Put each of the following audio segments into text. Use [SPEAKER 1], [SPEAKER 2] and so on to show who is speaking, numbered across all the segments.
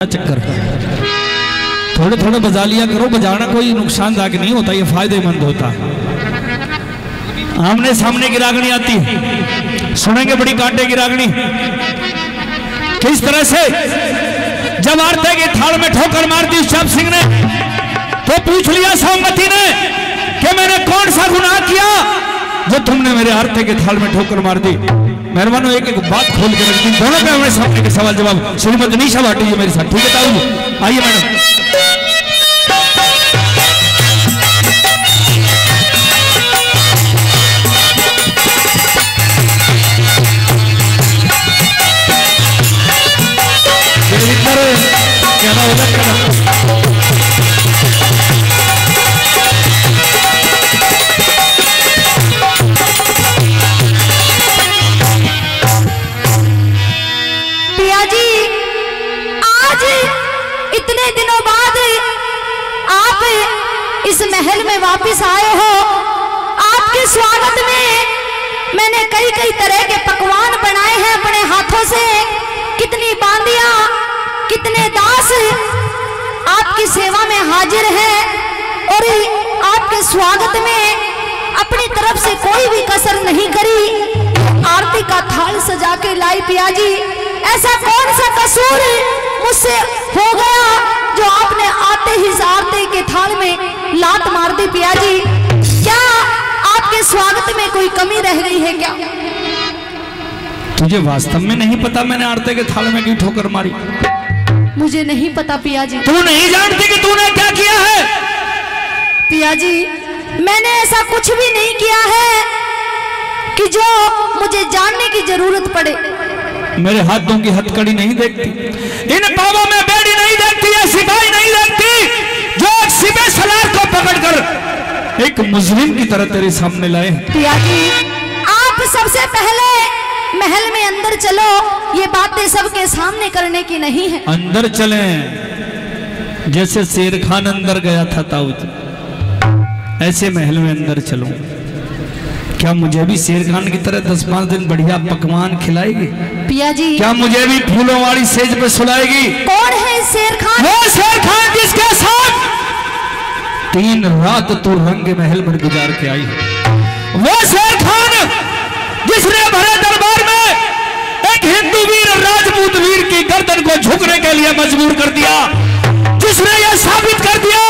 [SPEAKER 1] चक्कर। थोड़े थोड़े बजा लिया करो, बजाना कोई नुकसानदायक नहीं होता, ये फ़ायदेमंद होता। है आमने सामने की रागनी आती है। सुनेंगे बड़ी कांटे की रागनी। किस तरह से जब आरते के थाल में ठोकर मार दी शब सिंह ने तो पूछ लिया सौमती ने कि मैंने कौन सा गुनाह किया जो तुमने मेरे आरते के थाल में ठोकर मार दी? मेहरबानो एक एक बात खोल के रख दी दोनों के हमारे सामने के सवाल जवाब। श्रीमती निशा भाटी जी मेरे साथ, ठीक है, ताऊ जी? आइए, मैडम। देविंदर कहना
[SPEAKER 2] महल में वापस आए हो। आपके स्वागत में मैंने कई कई तरह के पकवान बनाए हैं अपने हाथों से। कितनी बांदियाँ, कितने दास आपकी सेवा में हाजिर हैं और आपके स्वागत में अपनी तरफ़ से कोई भी कसर नहीं करी। आरती का थाल सजा के लाई पिया जी ऐसा कौन सा कसूर मुझसे हो गया? जो आपने आते ही इस आरती के थाल में लात मार दी पिया जी क्या आपके स्वागत में कोई कमी रह गई है क्या?
[SPEAKER 1] तुझे वास्तव में नहीं पता मैंने आरते के थाल में क्यों ठोकर मारी।
[SPEAKER 2] मुझे नहीं पता पिया जी
[SPEAKER 1] तू नहीं जानती कि तूने क्या किया है?
[SPEAKER 2] पिया जी मैंने ऐसा कुछ भी नहीं किया है कि जो मुझे जानने की ज़रूरत पड़े।
[SPEAKER 1] मेरे हाथों की हथकड़ी नहीं देखती। इन पावों में बेड़ी नहीं देखती ये सिपाही नहीं देखती जो एक सिपे सलार को पकड़कर एक मुस्लिम की तरह तेरे सामने लाए हैं।
[SPEAKER 2] पिया जी आप सबसे पहले महल में अंदर चलो। ये बातें सबके सामने करने की नहीं है।
[SPEAKER 1] अंदर चले। जैसे शेर खान अंदर गया था ताऊ जी ऐसे महल में अंदर चलो। क्या मुझे भी शेर खान की तरह दस पाँच दिन बढ़िया पकवान खिलाएगी?
[SPEAKER 2] पिया जी।
[SPEAKER 1] क्या मुझे भी फूलों वाली सेज पे सुलाएगी?
[SPEAKER 2] कौन है शेर खान?
[SPEAKER 1] वो शेर खान जिसके साथ तीन रात तू रंग महल में गुजार के आई है। वो शेर खान जिसने भरे दरबार में एक हिंदू वीर, राजपूत वीर की गर्दन को झुकने के लिए मजबूर कर दिया, जिसने यह साबित कर दिया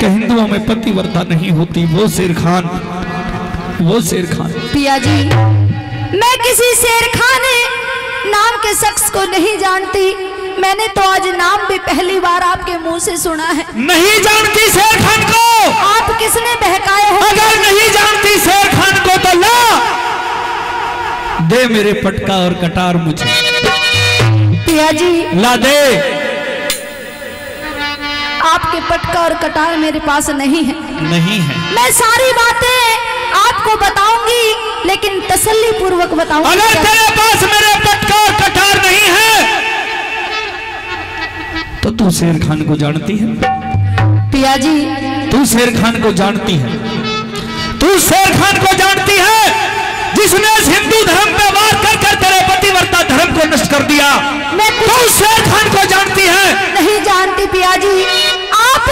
[SPEAKER 1] कि हिंदुओं में पतिव्रता नहीं होती। वो शेर खान, वो शेर खान।
[SPEAKER 2] पिया जी मैं किसी शेर खान नाम के शख्स को नहीं जानती। मैंने तो आज नाम भी पहली बार आपके मुँह से सुना है।
[SPEAKER 1] नहीं जानती शेर खान को।
[SPEAKER 2] आप किसने बहकाए हो
[SPEAKER 1] अगर नहीं जानती शेर खान को तो ला। दे मेरे पटका और कटार मुझे।
[SPEAKER 2] पिया जी
[SPEAKER 1] ला दे।
[SPEAKER 2] आपके पटका और कटार मेरे पास नहीं है।
[SPEAKER 1] नहीं है।
[SPEAKER 2] मैं सारी बातें आपको बताऊँगी लेकिन तसल्ली पूर्वक बताऊँगी।
[SPEAKER 1] अगर तेरे पास मेरे पटका और कटार नहीं है तो तू शेर खान को जानती है?
[SPEAKER 2] पिया जी
[SPEAKER 1] तू शेर खान को जानती है? तू शेर खान को जानती है? जिसने हिंदू धर्म पे वार कर कर तेरे पतिव्रता धर्म को नष्ट कर दिया।
[SPEAKER 2] मैं
[SPEAKER 1] तू शेर खान को जानती है?
[SPEAKER 2] नहीं जानती पिया जी आप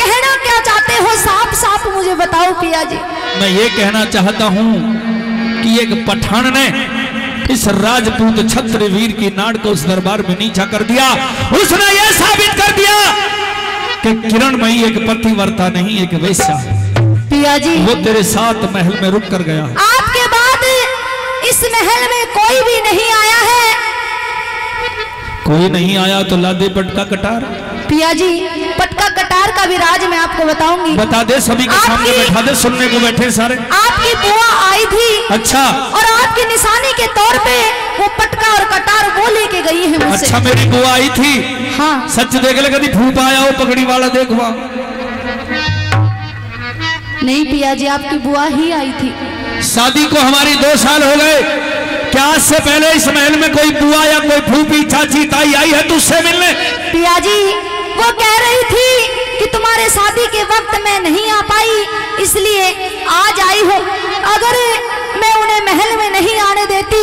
[SPEAKER 2] कहना क्या चाहते हो? साफ़ साफ़ मुझे बताओ पिया जी
[SPEAKER 1] मैं ये कहना चाहता हूँ कि एक पठान ने इस राजपूत छत्र वीर की नाड़ को उस दरबार में नीचा कर दिया। उसने यह साबित कर दिया कि किरणमयी एक पतिव्रता नहीं एक वैश्या है।
[SPEAKER 2] पिया जी
[SPEAKER 1] वो तेरे साथ महल में रुक कर गया।
[SPEAKER 2] आपके बाद इस महल में कोई भी नहीं आया है।
[SPEAKER 1] कोई नहीं आया तो लादे पटका कटार।
[SPEAKER 2] पिया जी पटका कटार का भी राज मैं आपको बताऊँगी।
[SPEAKER 1] बता दे सभी के सामने बैठा दे सुनने को बैठे सारे।
[SPEAKER 2] आपकी बुआ
[SPEAKER 1] अच्छा।
[SPEAKER 2] और आपके निशानी के तौर पे वो पटका और कटार वो लेके गई है मुझसे।
[SPEAKER 1] अच्छा मेरी बुआ आई थी।
[SPEAKER 2] हाँ।
[SPEAKER 1] सच देख ले कभी भूप आया हो पगड़ी वाला देखवा
[SPEAKER 2] नहीं पिया जी आपकी बुआ ही आई थी।
[SPEAKER 1] शादी को हमारी दो साल हो गए। क्या आज से पहले इस महल में कोई बुआ या कोई फूफी चाची ताई आई है तुझसे मिलने?
[SPEAKER 2] पिया जी वो कह रही थी कि तुम्हारे शादी के वक्त मैं नहीं आ पाई, इसलिए आज आई हूँ। अगर मैं उन्हें महल में नहीं आने देती,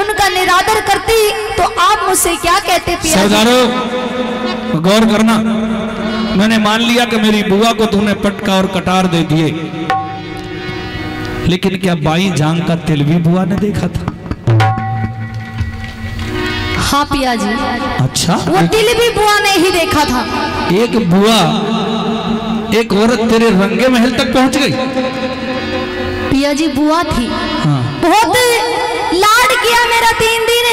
[SPEAKER 2] उनका निरादर करती तो आप मुझसे क्या कहते
[SPEAKER 1] गौर करना। मैंने मान लिया कि मेरी बुआ को तूने पटका और कटार दे दिए। लेकिन क्या बाई जांग का तिल भी बुआ ने देखा था?
[SPEAKER 2] हाँ पिया जी।
[SPEAKER 1] अच्छा।
[SPEAKER 2] वो दिल भी बुआ ने ही देखा था।
[SPEAKER 1] एक बुआ एक औरत तेरे रंगे महल तक पहुँच गई।
[SPEAKER 2] पिया जी बुआ थी।
[SPEAKER 1] हाँ।
[SPEAKER 2] बहुत लाड किया मेरा तीन दिन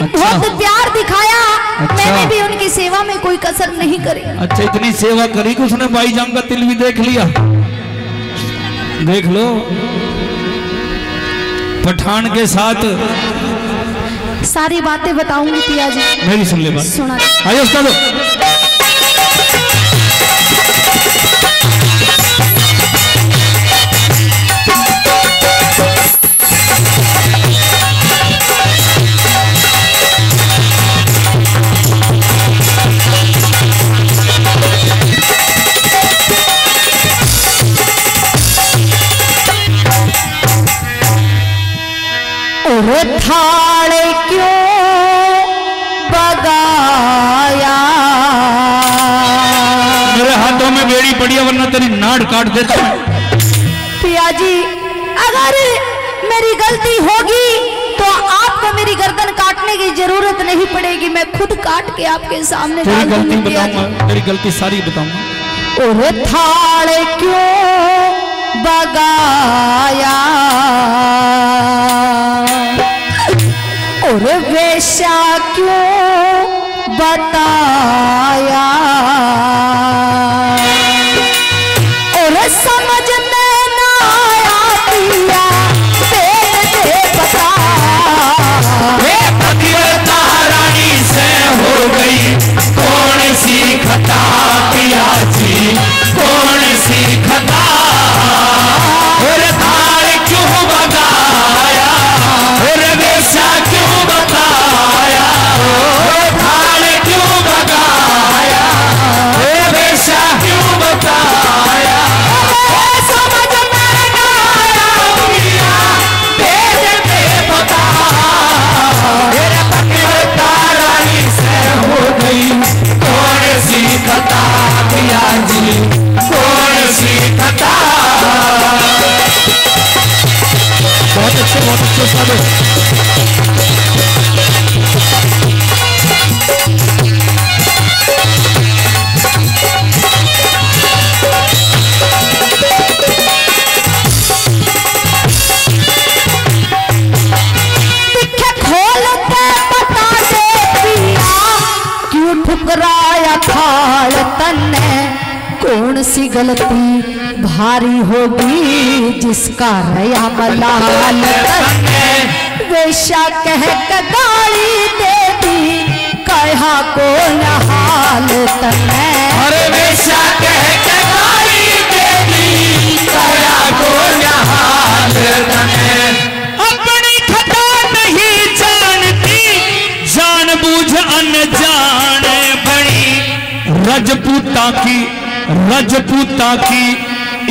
[SPEAKER 1] अच्छा।
[SPEAKER 2] बहुत प्यार दिखाया।
[SPEAKER 1] अच्छा।
[SPEAKER 2] मैंने भी उनकी सेवा में कोई कसर नहीं करी।
[SPEAKER 1] अच्छा इतनी सेवा करी कि उसने बाई जांग का तिल भी देख लिया। देख लो। पठान के साथ
[SPEAKER 2] सारी बातें बताऊँगी पिया जी।
[SPEAKER 1] मेरी सुन ले
[SPEAKER 2] सुना।
[SPEAKER 1] आइए
[SPEAKER 2] थाड़े क्यों बगाया?
[SPEAKER 1] मेरे हाथों में बेड़ी पड़ी है वरना तेरी नाड़ काट देता
[SPEAKER 2] पिया जी अगर मेरी गलती होगी तो आपको मेरी गर्दन काटने की ज़रूरत नहीं पड़ेगी। मैं खुद काट के आपके सामने
[SPEAKER 1] तेरी गलती। बताऊँगा तेरी गलती सारी बताऊँगा।
[SPEAKER 2] और थाड़े क्यों बगाया? गलती भारी होगी जिसका रया मलाल वेशा कह के गाली दे दी कहा को हाल तन्ने
[SPEAKER 1] अरे वेशा कह के गाली दे दी कया को हाल तने अपनी खता नहीं जानती जानबूझ अनजान बड़ी। रजपूता की रजपूता की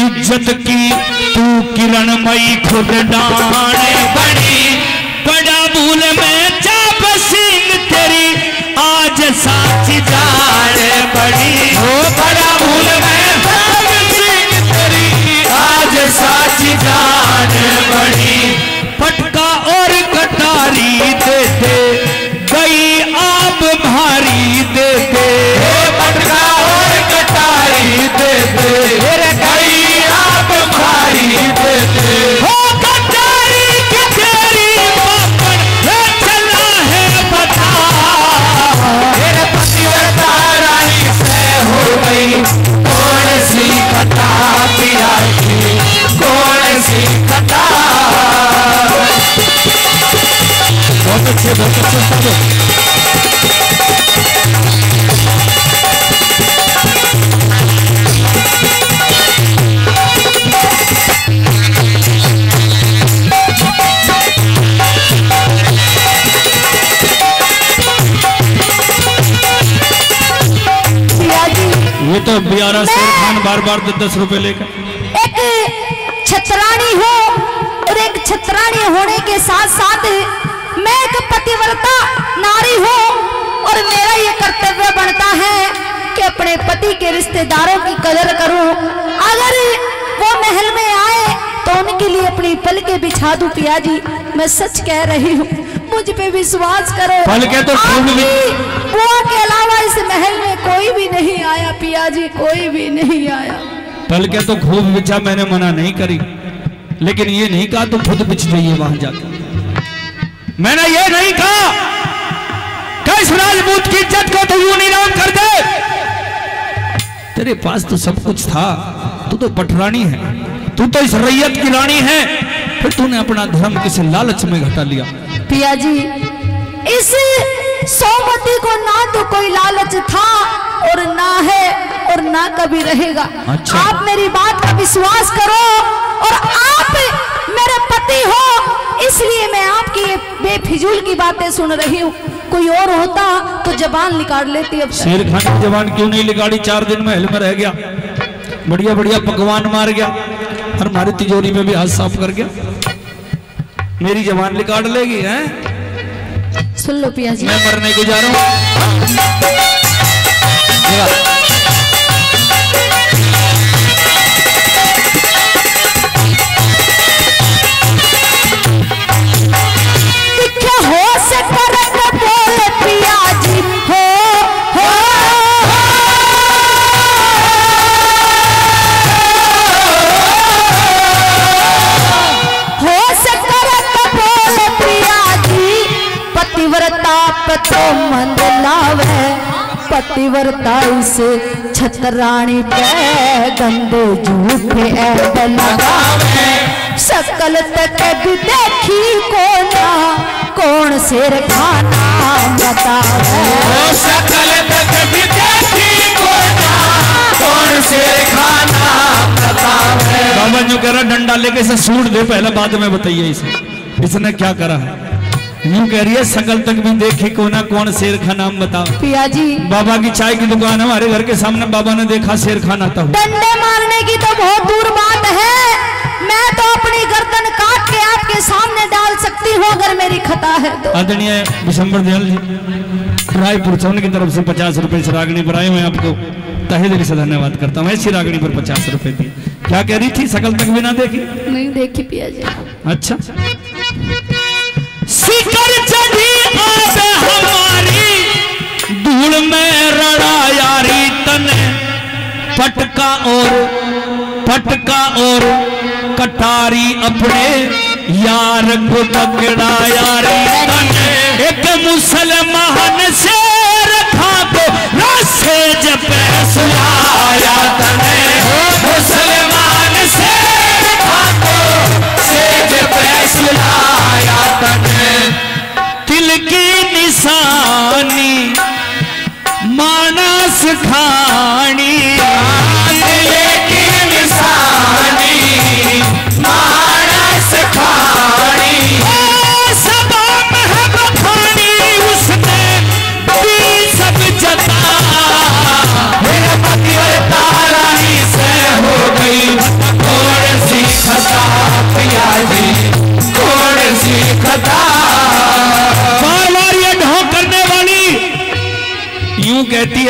[SPEAKER 1] इज़्ज़त की, तू किरण मई खुद डाने बड़ी बड़ा भूल में चाप सिंह तेरी, आज साची जान बड़ी ये तो बियारा शेर खान बार बार दस रुपए लेकर।
[SPEAKER 2] एक छतरानी हो और एक छत्राणी होने के साथ साथ मैं एक पतिव्रता नारी हूँ और मेरा ये कर्तव्य बनता है कि अपने पति के रिश्तेदारों की कदर करूँ। अगर वो महल में आए तो उनके लिए अपनी पल के बिछा दूँ पिया जी मैं सच कह रही हूँ मुझ पे विश्वास करो।
[SPEAKER 1] पलके तो
[SPEAKER 2] बुआ के अलावा इस महल में कोई भी नहीं आया पिया जी कोई भी नहीं आया।
[SPEAKER 1] पल के तो खूब बिछा मैंने मना नहीं करी। लेकिन ये नहीं कहा तुम खुद बिछ जाइए वहाँ जाकर। मैंने ये नहीं कहा कि इस राजपूत की इज़्ज़त को तो यूँ नीलाम कर दे। तेरे पास तो सब कुछ था तू तो पटरानी है तू तो इस रैयत की रानी है फिर तूने अपना धर्म किसी लालच में घटा लिया।
[SPEAKER 2] पिया जी इस सोमती को ना तो कोई लालच था और ना है और ना कभी रहेगा।
[SPEAKER 1] अच्छा।
[SPEAKER 2] आप मेरी बात का विश्वास करो और आप मेरे पति हो इसलिए मैं आपकी ये बेफिजूल की बातें सुन रही हूँ। कोई और होता तो जबान निकाल लेती अब
[SPEAKER 1] शेर खान की जवान क्यों नहीं लिगाड़ी चार दिन महल में रह गया। बढ़िया बढ़िया पकवान मार गया। और हमारी तिजोरी में भी हाथ साफ़ कर गया। मेरी जवान लिकाड़ लेगी हैं?
[SPEAKER 2] सुन लो पिया जी।
[SPEAKER 1] मैं मरने को जा रहा हूँ।
[SPEAKER 2] पतिव्रता इस छतरानी पे गंदे झूठे ऐब लगावे शकल तक भी देखी को ना कौन सिर खाना बतावे
[SPEAKER 1] सकल तक भी देखी कोना कौन से खाना बाबा जो कह रहा डंडा लेके इसे सूट दे पहले बाद में बताइए इसे। इसने क्या करा है? यूँ कह रही है सकल तक भी देखी कोना कौन शेर का नाम बताओ?
[SPEAKER 2] पिया जी
[SPEAKER 1] बाबा की चाय की दुकान हमारे घर के सामने बाबा ने देखा शेर खान आता
[SPEAKER 2] डंडे मारने की तो बहुत दूर बात है। मैं तो अपनी गर्दन काट के आपके सामने डाल सकती हूँ अगर मेरी खता है तो।
[SPEAKER 1] आदरणीय विशंबर दयाल जी रायपुर चौन की तरफ़ से पचास रुपए से रागनी पर आए मैं आपको। तहे दिल से धन्यवाद करता हूँ ऐसी रागनी पर पचास रुपए दी। क्या कह रही थी सकल तक भी ना देखी?
[SPEAKER 2] नहीं देखी पिया जी
[SPEAKER 1] अच्छा। पटका और पटका और कटारी अपने यार को पकड़ा यार एक मुसलमान से रखा को रास्ते जब सुनाया तने मुसलमान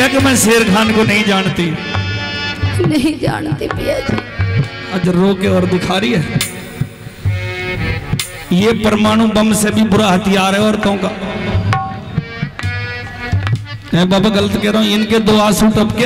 [SPEAKER 1] यूँ है कि मैं शेर खान को नहीं जानती।
[SPEAKER 2] नहीं जानती पिया जी।
[SPEAKER 1] आज रो के और दिखा रही है। ये परमाणु बम से भी बुरा हथियार है औरतों का? मैं बाबा गलत कह रहा हूँ इनके दो आँसू टपके